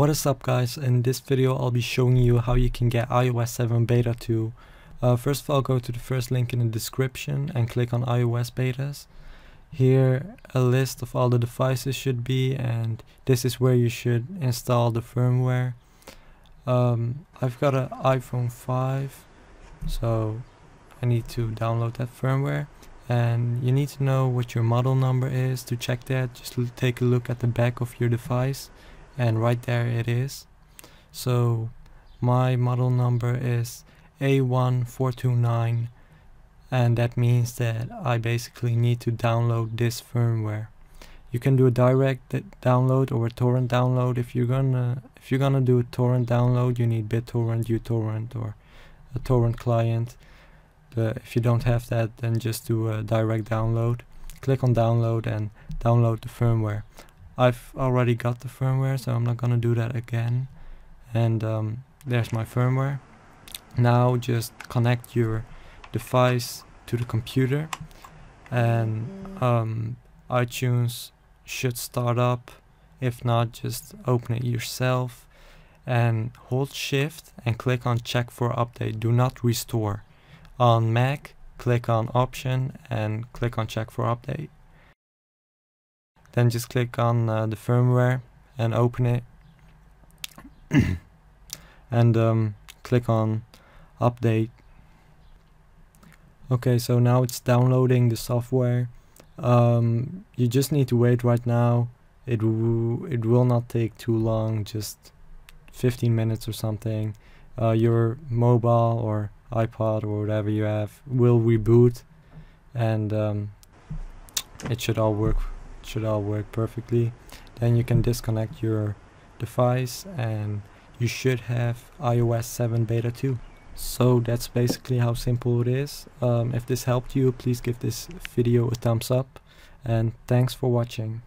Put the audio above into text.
What is up guys, in this video I'll be showing you how you can get iOS 7 Beta 2. Uh, first of all go to the first link in the description and click on iOS betas. Here a list of all the devices should be and this is where you should install the firmware. Um, I've got an iPhone 5 so I need to download that firmware and you need to know what your model number is to check that just take a look at the back of your device and right there it is. So my model number is A1429 and that means that I basically need to download this firmware. You can do a direct download or a torrent download. If you're gonna if you're gonna do a torrent download you need BitTorrent, uTorrent or a torrent client. But if you don't have that then just do a direct download. Click on download and download the firmware I've already got the firmware so I'm not gonna do that again. And um, there's my firmware. Now just connect your device to the computer. And um, iTunes should start up. If not just open it yourself and hold shift and click on check for update. Do not restore. On Mac click on option and click on check for update then just click on uh, the firmware and open it. And um, click on update. Okay so now it's downloading the software. Um, you just need to wait right now. It, it will not take too long just 15 minutes or something. Uh, your mobile or iPod or whatever you have will reboot and um, it should all work should all work perfectly then you can disconnect your device and you should have iOS 7 beta 2 so that's basically how simple it is. Um, if this helped you please give this video a thumbs up and thanks for watching